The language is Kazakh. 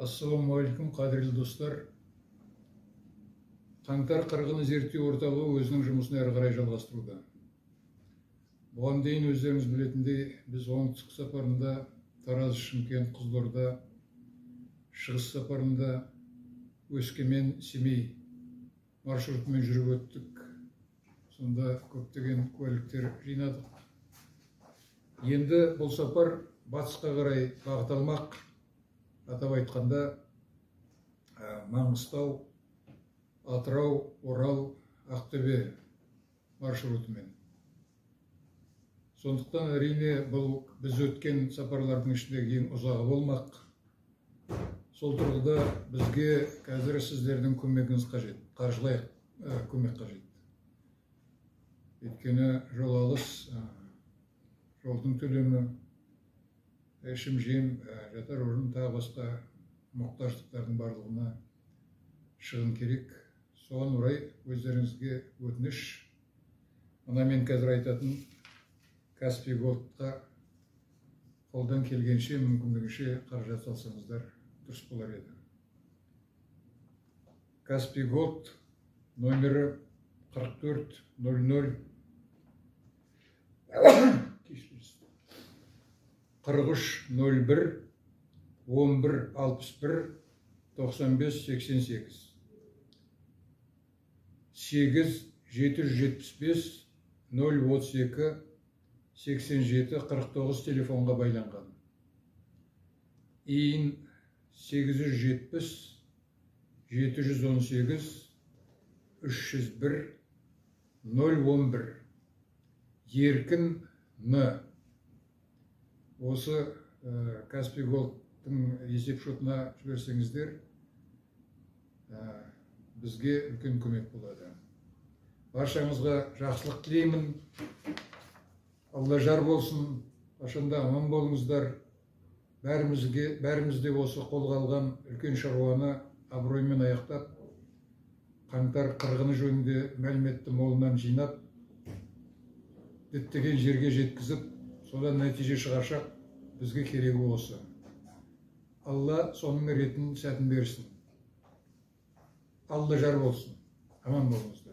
ассалаумағалейкум қадірлі достар. Қаңтар қырғыны зерттеу орталығы өзінің жұмысын әрі қарай жалғастыруда. Бұған дейін өздеріңіз білетіндей біз оңтүстік сапарында тараз шымкент қызылорда шығыс сапарында өскемен семей маршрутымен жүріп өттік. Сонда көптеген куәліктер жинадық. Енді бұл сапар батысқа қарай бағыт алмақ. Атап айтқанда маңғыстау атырау орал ақтөбе маршрутымен. Сондықтан әрине бұл біз өткен сапарлардың ішіндегі ең ұзағы болмақ. Сол тұрғыда бізге қазір сіздердің көмегіңіз қажет қаржылай көмек қажет. Өйткені жол алыс жолдың төлемі ішім жем жатар орын тағы басқа мұқтаждықтардың барлығына шығын керек. Соған орай өздеріңізге өтініш. Мына мен қазір айтатын каспий голдқа қолдан келгенше мүмкіндігінше қаражат салсаңыздар дұрыс болар еді. Каспий голд номері қырық төрт нөл нөл. Қырық үш нөл бір он бір алпыс бір тоқсан бес сексен сегіз сегіз жеті жүз жетпіс бес нөл отыз екі сексен жеті қырық тоғыз телефонға байланған. Иін сегіз жүз жетпіс жеті жүз он сегіз үш жүз бір нөл он бір. Еркін н осы каспий голдтың есеп шотына жіберсеңіздер бізге үлкен көмек болады. Баршаңызға жақсылық тілеймін. Алла жар болсын. Қашанда аман болыңыздар. Бәрімізге бәріміз осы қолға алған үлкен шаруаны абыроймен аяқтап қаңтар қырғыны жөнінде мәліметті молынан жинап діттеген жерге жеткізіп содан нәтиже шығарсақ бізге керегі осы алла соның ретін сәтін берсін. Алла жар болсын. Аман болыңыз.